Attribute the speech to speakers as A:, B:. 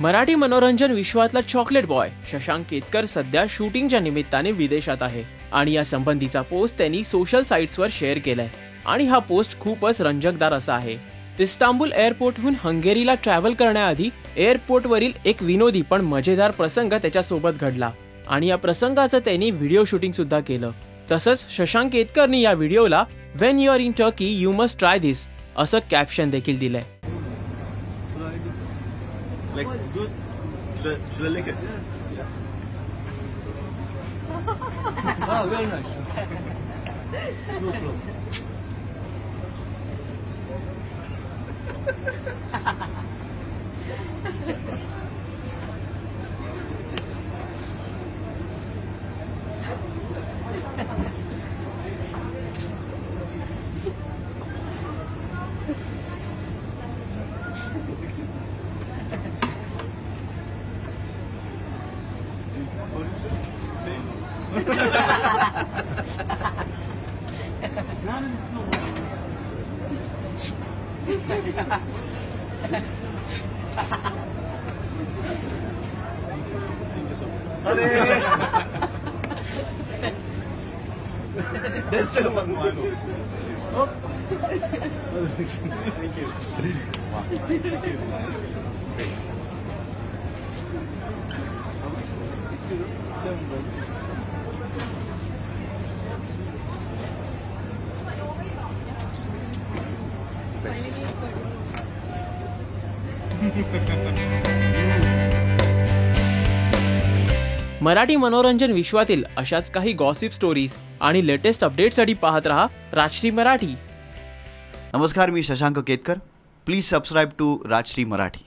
A: मराठी मनोरंजन विश्वातला chocolate boy Shashank Ketkar सध्या शूटिंगच्या निमित्ताने विदेशात आहे. आणि या संबंधीचा पोस्ट त्यांनी सोशल साईट्सवर शेअर केलाय. आणि हा पोस्ट खूपच रंजकदार असा आहे. इस्तांबूल एअरपोर्टहून हंगेरीला ट्रॅव्हल करण्याआधी एअरपोर्टवरील एक विनोदी पण मजेदार प्रसंग त्याच्यासोबत घडला. आणि या प्रसंगाचं त्यांनी व्हिडिओ शूटिंग सुद्धा केलं. तसंच शशांक केतकरनी या व्हिडिओला when you are in Turkey you must try this असं कॅप्शन देखील दिलंय.
B: Good. Goed. Zullen we it yeah
C: Oh, very nice. No problem.
B: あれ列車の番号あるの Thank you. Thank you. How much? Six euro? Seven dollars.
A: Marathi मनोरंजन विश्वातील अशाच काही gossip stories आणि latest अपडेटसाठी पाहत रहा राजश्री मराठी.
B: नमस्कार मी Shashank Ketkar. Please subscribe to Rajshri Marathi.